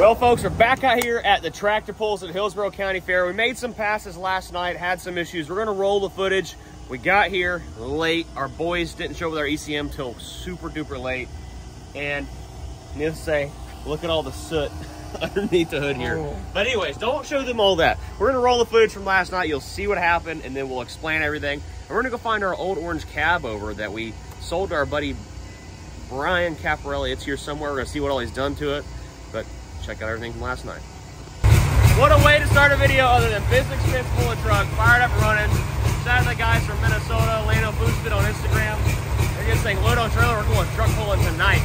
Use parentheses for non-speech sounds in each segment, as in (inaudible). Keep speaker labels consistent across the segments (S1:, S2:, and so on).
S1: Well, folks, we're back out here at the tractor pulls at Hillsborough County Fair. We made some passes last night, had some issues. We're gonna roll the footage. We got here late. Our boys didn't show up with our ECM till super duper late. And needless to say, look at all the soot (laughs) underneath the hood here.
S2: Oh.
S1: But anyways, don't show them all that. We're gonna roll the footage from last night. You'll see what happened and then we'll explain everything. And we're gonna go find our old orange cab over that we sold to our buddy Brian Caparelli. It's here somewhere. We're gonna see what all he's done to it. Check out everything from last night. What a way to start a video other than business fits full of truck, fired up running. Shout out to the guys from Minnesota, Lano Boosted on Instagram. They're just saying load on trailer, we're going truck pulling tonight.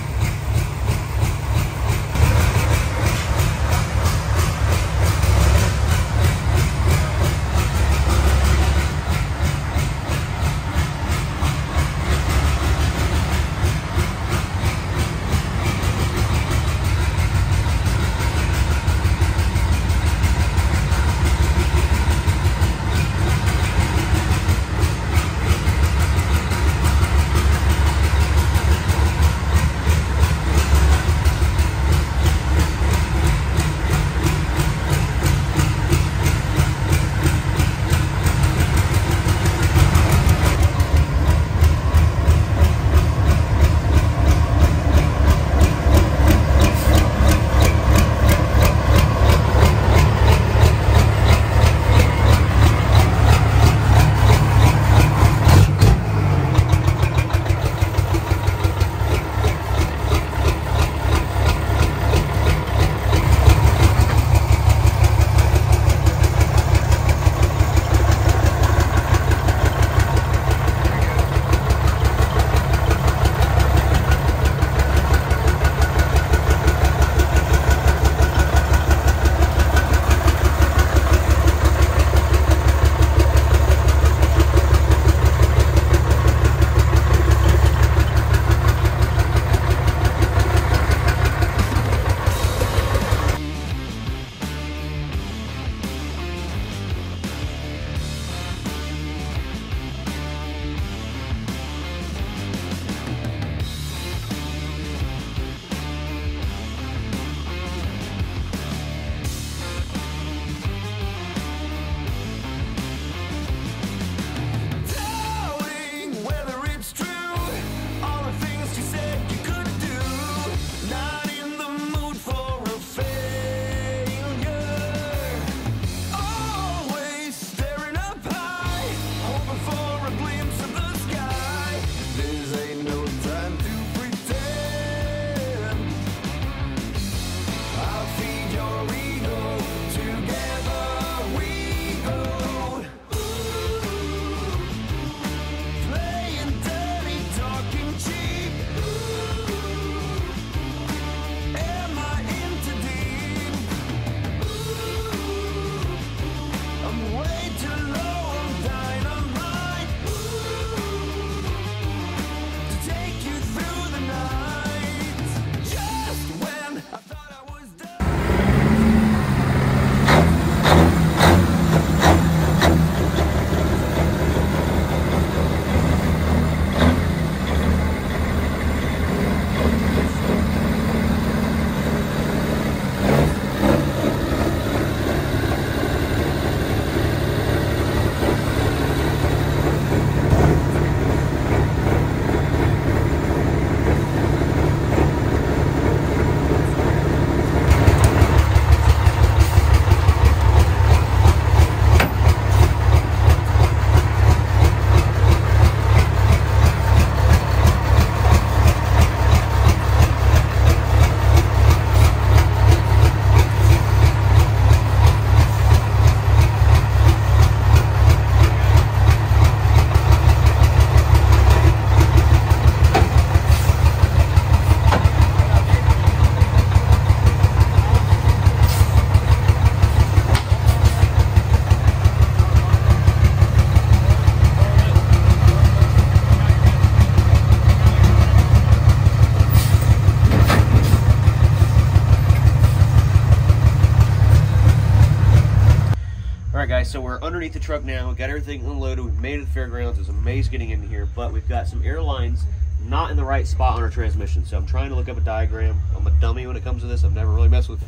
S3: The
S1: truck now. We got everything unloaded. We've made it to the fairgrounds. It was amazing getting in here, but we've got some airlines not in the right spot on our transmission. So I'm trying to look up a diagram. I'm a dummy when it comes to this. I've never really messed with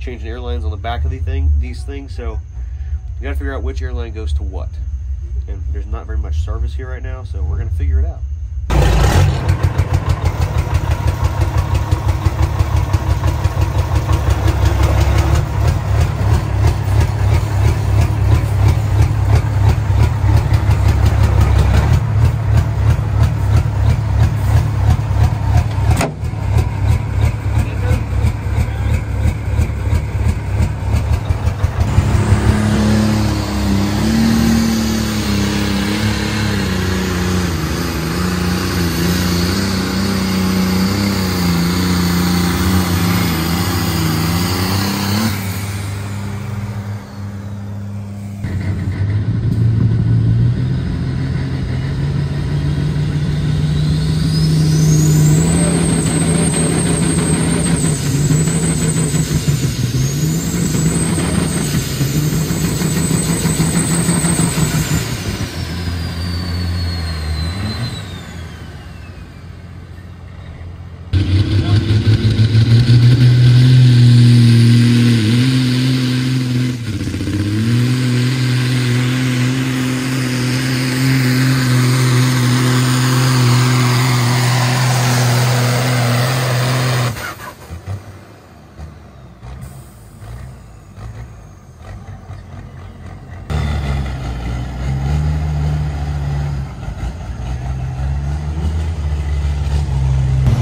S1: changing airlines on the back of the thing, these things. So we gotta figure out which airline goes to what. And there's not very much service here right now, so we're gonna figure it out.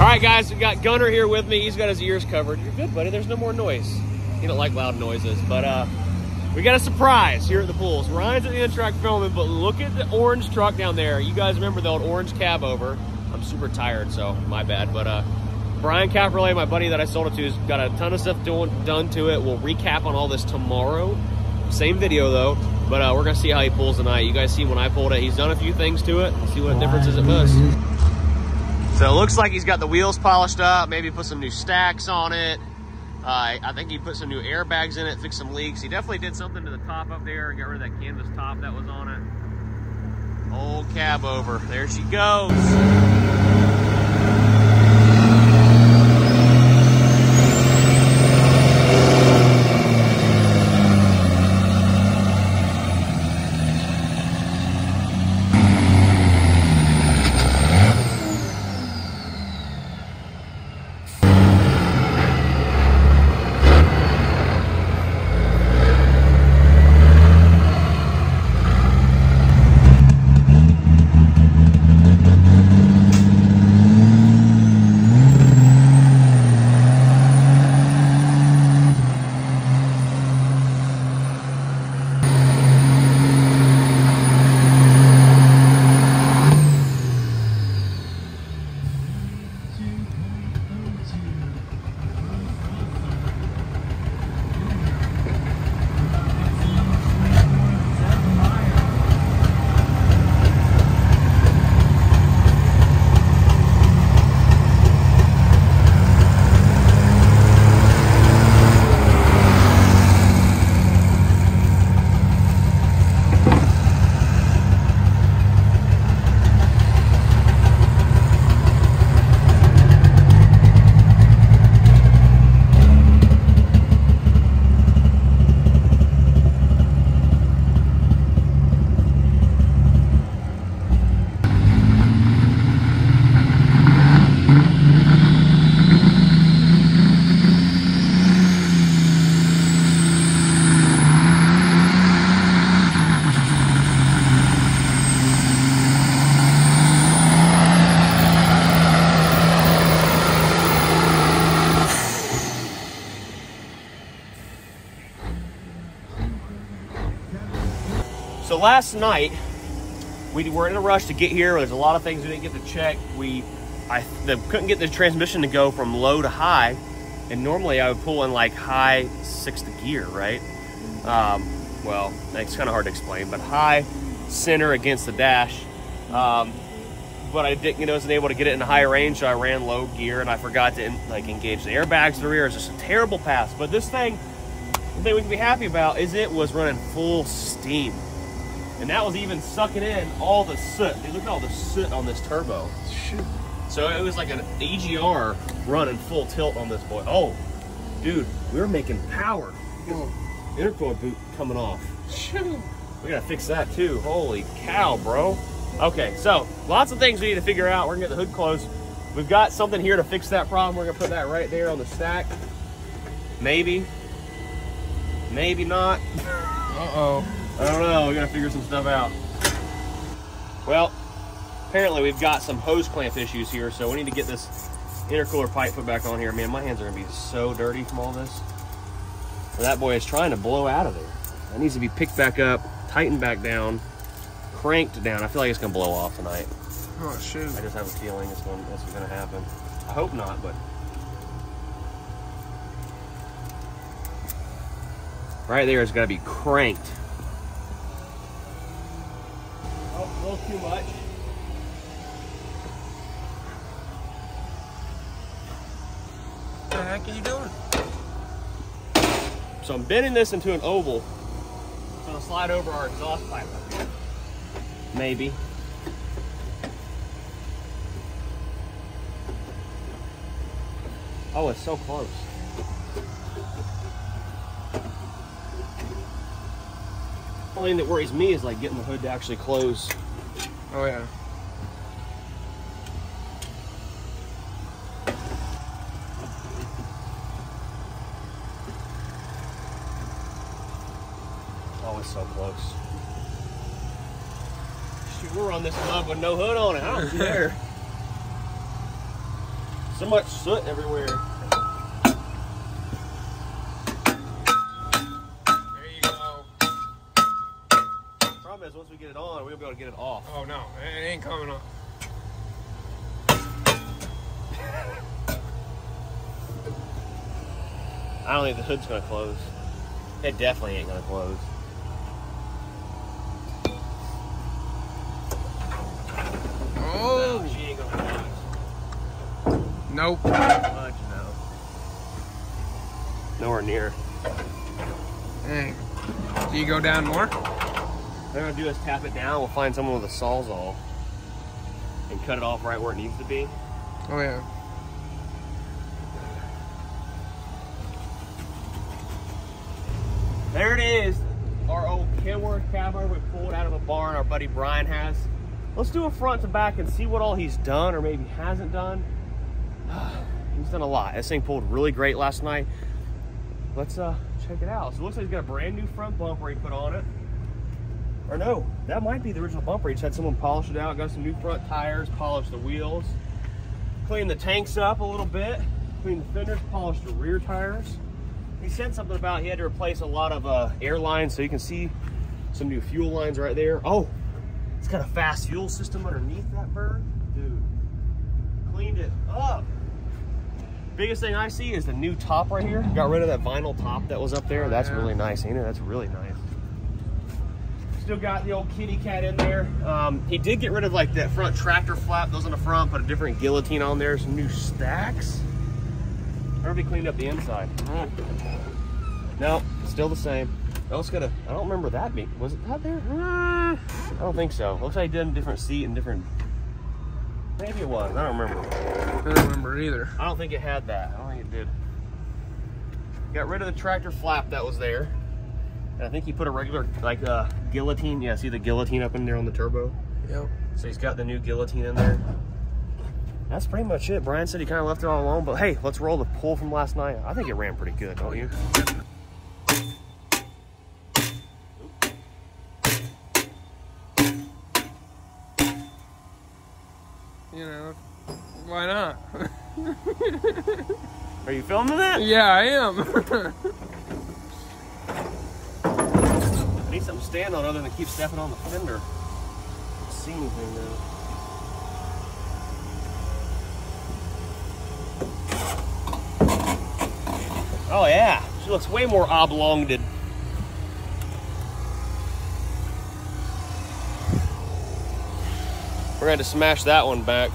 S1: All right, guys, we Gunner here with me. He's got his ears covered. You're good, buddy. There's no more noise. You don't like loud noises, but uh, we got a surprise here at the pools. Ryan's at the end filming, but look at the orange truck down there. You guys remember the old orange cab over? I'm super tired, so my bad. But uh, Brian Caprelli, my buddy that I sold it to, has got a ton of stuff doing, done to it. We'll recap on all this tomorrow. Same video though, but uh, we're gonna see how he pulls tonight. You guys see when I pulled it, he's done a few things to it. See what differences it makes. So it looks like he's got the wheels polished up, maybe put some new stacks on it. Uh, I think he put some new airbags in it, fixed some leaks. He definitely did something to the top up there, get rid of that canvas top that was on it. Old cab over. There she goes. Last night, we were in a rush to get here. There's a lot of things we didn't get to check. We, I the, couldn't get the transmission to go from low to high, and normally I would pull in like high sixth gear, right? Um, well, it's kind of hard to explain, but high center against the dash. Um, but I didn't, you know, wasn't able to get it in high range, so I ran low gear, and I forgot to like engage the airbags in the rear. It's just a terrible pass. But this thing, the thing we can be happy about is it was running full steam. And that was even sucking in all the soot. Dude, look at all the soot on this turbo.
S2: Shoot.
S1: So it was like an EGR running full tilt on this boy. Oh, Dude, we're making power. Intercooler boot coming off. Shoot. We gotta fix that too. Holy cow, bro. Okay, so lots of things we need to figure out. We're gonna get the hood closed. We've got something here to fix that problem. We're gonna put that right there on the stack. Maybe. Maybe not.
S2: Uh-oh.
S1: I don't know. We gotta figure some stuff out. Well, apparently we've got some hose clamp issues here, so we need to get this intercooler pipe put back on here. Man, my hands are gonna be so dirty from all this. That boy is trying to blow out of there. That needs to be picked back up, tightened back down, cranked down. I feel like it's gonna blow off tonight.
S2: Oh, shoot.
S1: I just have a feeling it's going, that's gonna happen. I hope not, but. Right there has got to be cranked. Oh, a little too much.
S2: What the heck are you doing?
S1: So I'm bending this into an oval. It's gonna slide over our exhaust pipe up here. Maybe. Oh, it's so close. The Only thing that worries me is like getting the hood to actually close.
S2: Oh, yeah.
S1: Oh, it's so close. Shoot, we're on this mug with no hood on it. I don't (laughs) care. so much soot everywhere. We'll be able to get it off.
S2: Oh, no. It ain't coming off. (laughs)
S1: I don't think the hood's gonna close. It definitely ain't gonna close.
S2: Oh,
S1: she ain't gonna close.
S2: nope.
S1: Much no. Nowhere near.
S2: Dang. Do you go down more?
S1: What they're gonna do is tap it down. We'll find someone with a sawzall and cut it off right where it needs to be.
S2: Oh, yeah.
S1: There it is. Our old Kenworth cab we pulled out of a barn our buddy Brian has. Let's do a front to back and see what all he's done or maybe hasn't done. (sighs) he's done a lot. This thing pulled really great last night. Let's uh check it out. So it looks like he's got a brand new front bumper he put on it. Or no, that might be the original bumper. He just had someone polish it out, got some new front tires, polished the wheels, cleaned the tanks up a little bit, cleaned the fenders, polished the rear tires. He said something about he had to replace a lot of uh, air lines, so you can see some new fuel lines right there. Oh, it's got a FASS fuel system underneath that bird. Dude, cleaned it up. Biggest thing I see is the new top right here. Got rid of that vinyl top that was up there. That's really nice, ain't it? That's really nice. Still got the old kitty cat in there. Um, he did get rid of like that front tractor flap, those on the front, put a different guillotine on there, some new stacks. I wonder cleaned up the inside. No, still the same. Oh, it's got a, I don't remember that being, was it that there? Uh, I don't think so. Looks like he did a different seat and different, maybe it was, I don't remember.
S2: I don't remember either.
S1: I don't think it had that. I don't think it did. Got rid of the tractor flap that was there. And I think he put a regular, like, uh, guillotine. Yeah, see the guillotine up in there on the turbo?
S2: Yep.
S1: So he's got the new guillotine in there. That's pretty much it. Brian said he kind of left it all alone, but hey, let's roll the pull from last night. I think it ran pretty good, don't you?
S2: You know, why not? (laughs)
S1: Are you filming that?
S2: yeah, I am. (laughs)
S1: I need something to stand on other than keep stepping on the fender. Don't see anything though. Oh yeah, she looks way more oblonged. We're going to smash that one back.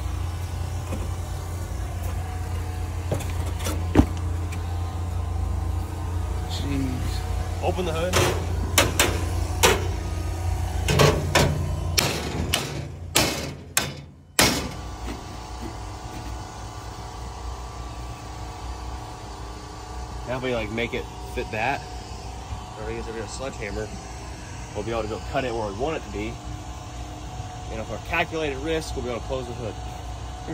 S2: Jeez.
S1: Open the hood. If like make it fit that, or we use a sledgehammer, we'll be able to go cut it where we want it to be. And if our calculated risk, we'll be able to close the hood.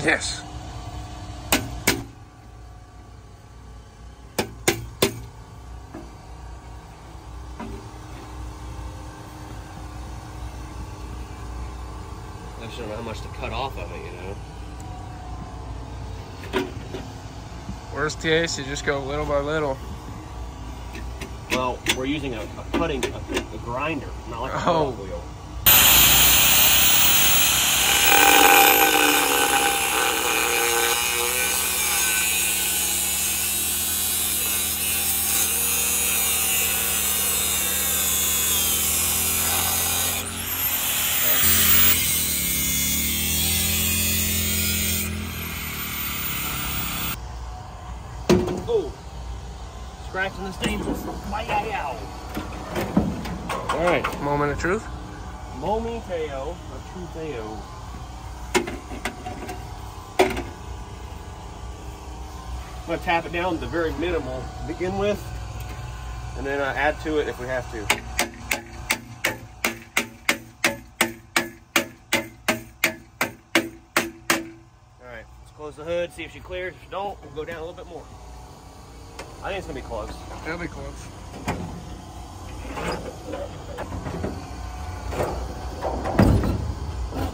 S2: Yes.
S1: I just don't know how much to cut off of it, you know.
S2: Worst case, you just go little by little.
S1: Well, we're using a, a cutting, a, a grinder, not like a
S2: oh.
S1: wheel. Oh, scratching the dangerous. Wow. All right.
S2: Moment of truth.
S1: Momenteo, a truteo. I'm gonna tap it down to very minimal to begin with, and then uh, add to it if we have to. All right, let's close the hood, see if she clears. If she don't, we'll go down a little bit more. I think it's gonna be close.
S2: It'll be close.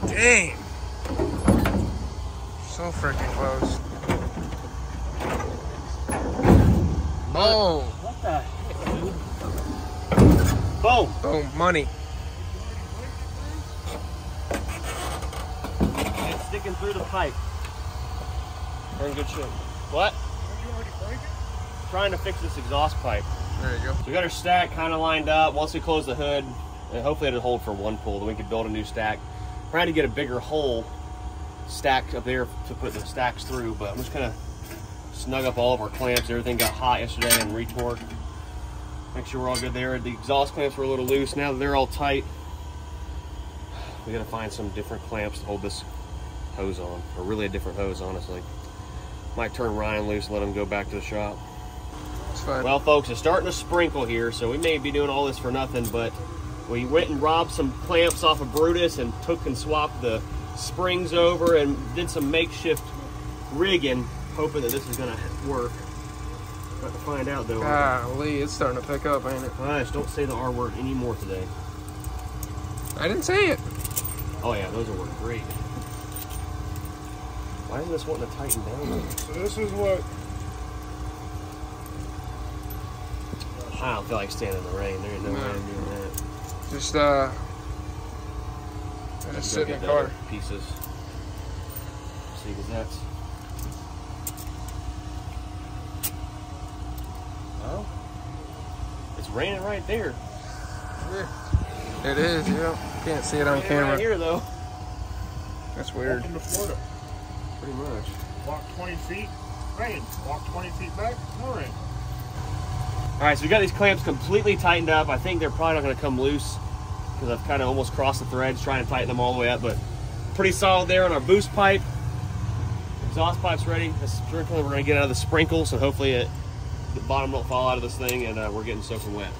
S2: Dang. So freaking close. Boom.
S1: What the heck? Boom.
S2: Boom. Money.
S1: It's sticking through the pipe. We're in good shape. What? Trying to fix this exhaust pipe.
S2: There you go.
S1: So we got our stack kind of lined up. Once we close the hood, and hopefully it'll hold for one pull, then we can build a new stack. Trying to get a bigger hole stacked up there to put the stacks through, but I'm just gonna snug up all of our clamps. Everything got hot yesterday and retorque. Make sure we're all good there. The exhaust clamps were a little loose. Now that they're all tight, we gotta find some different clamps to hold this hose on, or really a different hose, honestly. Might turn Ryan loose and let him go back to the shop.
S2: It's fine.
S1: Well, folks, it's starting to sprinkle here, so we may be doing all this for nothing, but we went and robbed some clamps off of Brutus and took and swapped the springs over and did some makeshift rigging, hoping that this is going to work. Got to find out, though.
S2: Golly, it's starting to pick up, ain't it?
S1: I just don't say the R word anymore today.
S2: I didn't say it.
S1: Oh, yeah, those are work great. Why isn't this wanting to tighten down?
S4: So this is what
S1: I don't feel like standing in the rain. There ain't no way I'm doing that.
S2: Just uh,
S1: Go
S2: just sit in the
S1: the
S2: car.
S1: Pieces. See, because that's. Oh. It's raining right there.
S2: It is, yeah. Can't see it on camera.
S1: Right here, though.
S2: That's weird.
S4: welcome to Florida.
S1: Pretty much.
S4: Walk 20 feet, rain. Walk 20 feet back, no rain.
S1: All right, so we got these clamps completely tightened up. I think they're probably not going to come loose because I've kind of almost crossed the threads trying to tighten them all the way up, but pretty solid there on our boost pipe. Exhaust pipe's ready. This sprinkler we're going to get out of the sprinkle, so hopefully it, the bottom don't fall out of this thing and uh, we're getting soaking wet.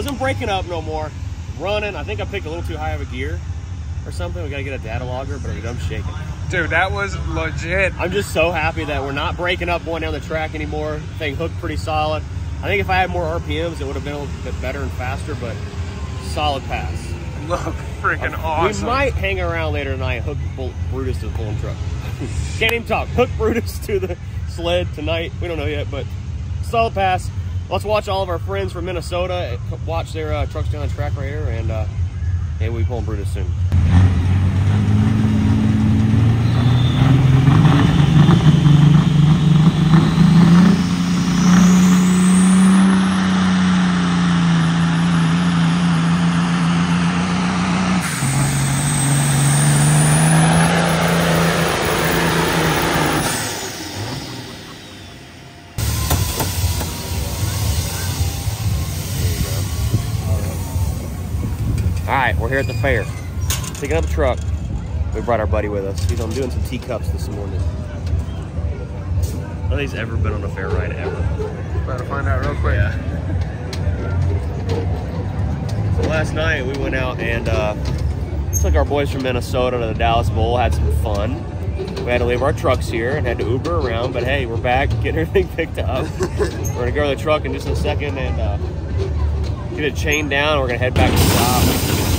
S1: Wasn't breaking up no more. Running. I think I picked a little too high of a gear or something. We gotta get a data logger, but I'm shaking.
S2: Dude, that was legit.
S1: I'm just so happy that we're not breaking up going down the track anymore. Thing hooked pretty solid. I think if I had more RPMs, it would have been a little bit better and faster, but solid pass.
S2: Look freaking awesome.
S1: We might hang around later tonight, hook Brutus to the pulling truck. (laughs) Can't even talk. Hook Brutus to the sled tonight. We don't know yet, but solid pass. Let's watch all of our friends from Minnesota watch their uh, trucks down the track right here, and uh, maybe we pulling Brutus soon. All right, we're here at the fair. Picking up a truck. We brought our buddy with us. He's on doing some teacups this morning. I don't think he's ever been on a fair ride ever.
S2: Better find out real quick.
S1: So last night we went out and uh, took our boys from Minnesota to the Dallas Bowl, had some fun. We had to leave our trucks here and had to Uber around, but hey, we're back, (laughs) getting everything picked up. we're gonna go to the truck in just a second and uh, get it chained down. We're gonna head back to the shop.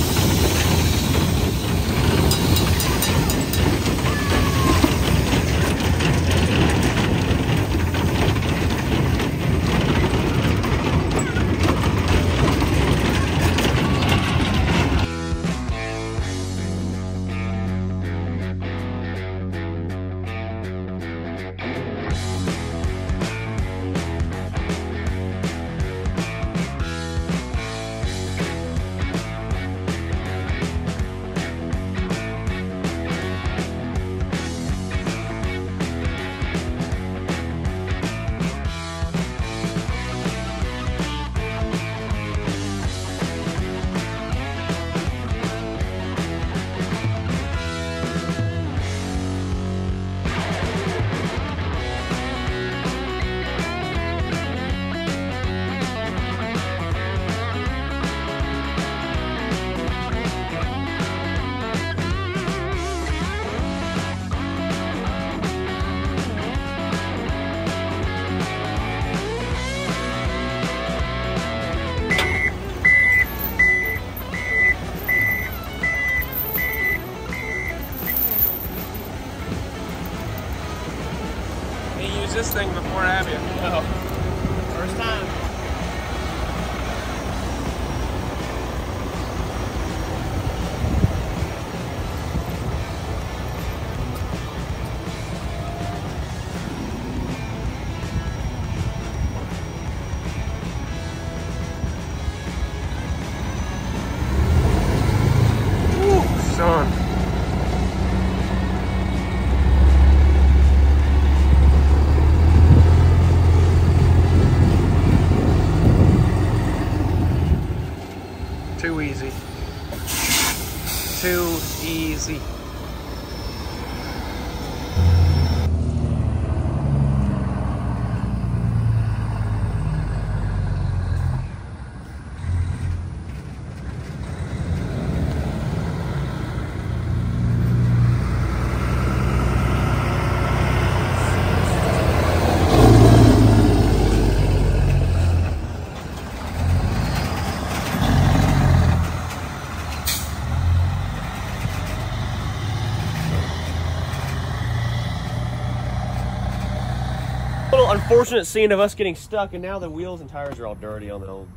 S1: Unfortunate scene of us getting stuck, and now the wheels and tires are all dirty on the old,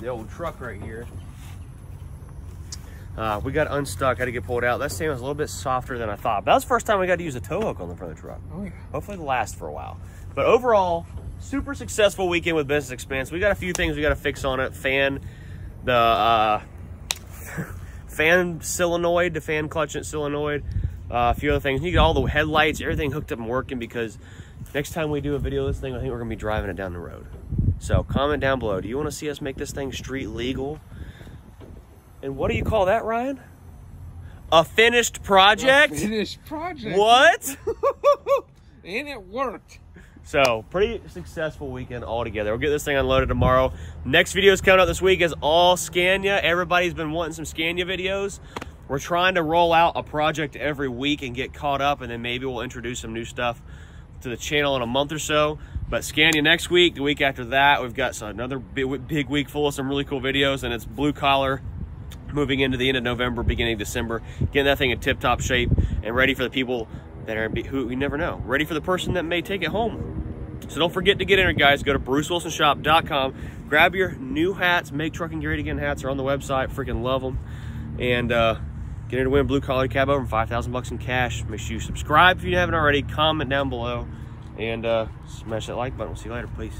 S1: the old truck right here. Uh, we got unstuck, had to get pulled out. That stand was a little bit softer than I thought. But that was the first time we got to use a tow hook on the front of the truck.
S2: Oh, yeah.
S1: Hopefully it'll last for a while. But overall, super successful weekend with business expense. We got a few things we got to fix on it. Fan, the uh, (laughs) fan solenoid, the fan clutch and solenoid, uh, a few other things. You get all the headlights, everything hooked up and working because next time we do a video of this thing, I think we're gonna be driving it down the road. So comment down below. Do you want to see us make this thing street legal? And what do you call that, Ryan? A finished project?
S2: Finished project.
S1: What? (laughs)
S2: and it worked.
S1: So pretty successful weekend altogether. We'll get this thing unloaded tomorrow. Next video is coming out this week is all Scania. Everybody's been wanting some Scania videos. We're trying to roll out a project every week and get caught up, and then maybe we'll introduce some new stuff to the channel in a month or so. But Scania next week, the week after that, we've got another big, big week full of some really cool videos, and it's blue collar moving into the end of November, beginning of December, getting that thing in tip-top shape and ready for the people that are who we never know, ready for the person that may take it home. So don't forget to get in there, guys. Go to brucewilsonshop.com, grab your new hats, make trucking great again hats are on the website. Freaking love them, and uh, get in to win blue collar cab over 5,000 bucks in cash. Make sure you subscribe if you haven't already. Comment down below, and uh, smash that like button. We'll see you later, please.